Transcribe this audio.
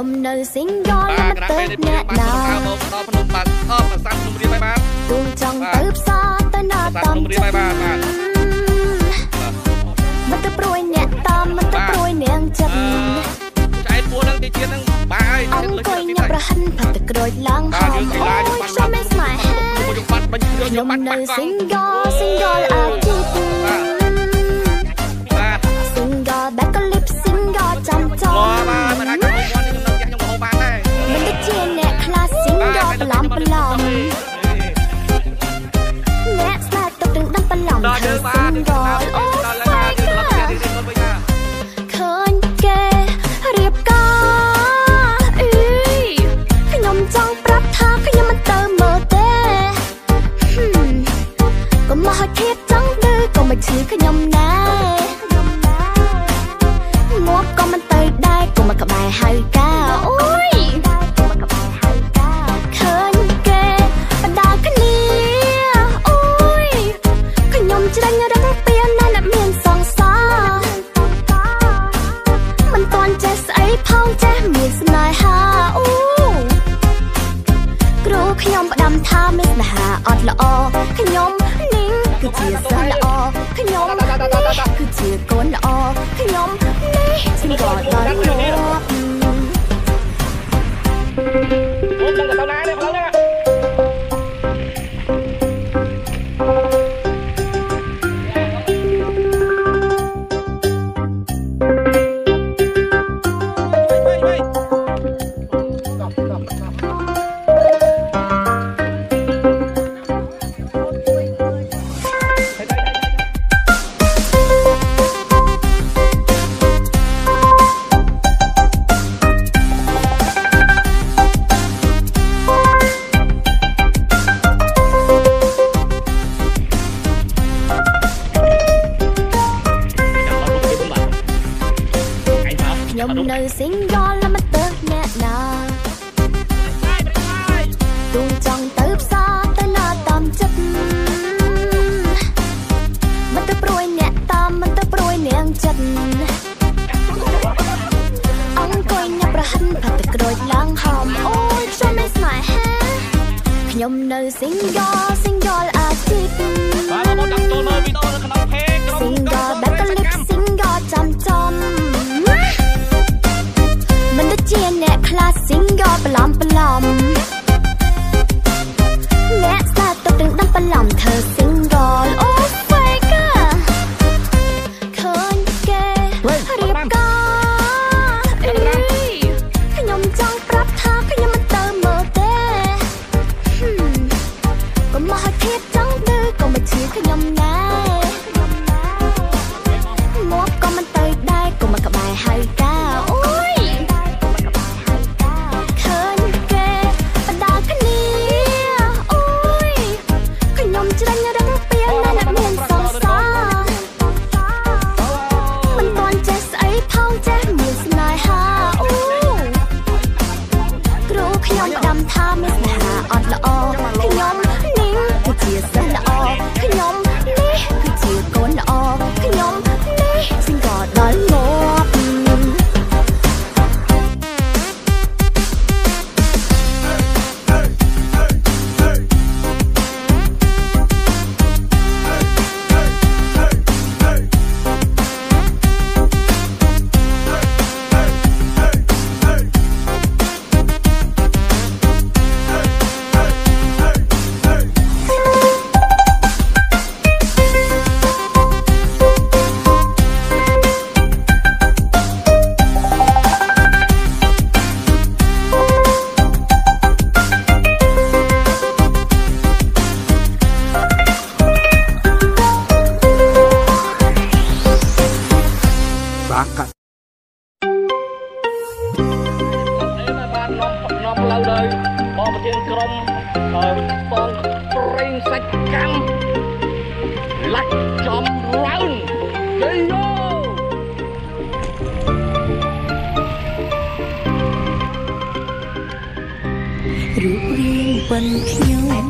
ខ្ញុំនៅ single បាទមកគណៈទៅពេលនេះអ្នកបានណាខាងមកដល់ភ្នំបាទអបប្រសាទភ្នំរៀបហើយបាទទូងចង់ទៅផ្សារទៅណាបាទតាមខ្ញុំរៀបហើយបាទបាទមិនទៅព្រួយអ្នកតាមមិនទៅព្រួយនាងចិត្តចែកពួរនឹងទីជាតិនឹងបាយអង្គុយញ៉ាំប្រហិនផាត់ទៅក្រូចឡើងហបាទមយើងទីអូឡាយយបាត់ខ្ញុំមិនស្នេហាខ្ញុំបាត់បាញ់យើងខ្ញុំបាត់នៅបាត់កង់ single single ក៏មិនទៅដែរកុំមកក្បែរហៅការអូយឃើញគេបដាគ្នាអូយខ្ញុំច្រាញ់រឹងពីណាស់អ្នកមានសង្សារមិនតាន់ចេះស្អីផងចេះមានស្នេហាអូគ្រូខ្ញុំផ្ដាំថាមានស្នេហាអត់ល្អខ្ញុំនេះ គឺជាសិស្សល្អខ្ញុំនេះគឺជាកូនល្អខ្ញុំនេះជាក៏ដល់ងាប់អូ ខ្ញុំនៅ single แล้วមិនទៅអ្នកណាទូងចង់ទៅផ្សារទៅណាតាមចិត្តមិនទៅព្រួយអ្នកតាមមិនទៅព្រួយនាងចិត្តអង្គុយញ៉ាំប្រហិនផាត់ទៅក្រូចឡើងហមអូយខ្ញុំមិនស្នេហាខ្ញុំនៅ single single អាជីព បាទបងដាក់ចូលមើលវីដេអូនៅក្នុង page ក្រុម single back lip single កុំមកឈឺ ផ្លូវដោយបងប្រធានក្រុមបងប្រេងសាច់កម្មលាច់ចំរៅនយាយយោរូបរាងបិណ្ឌខ្ញុំ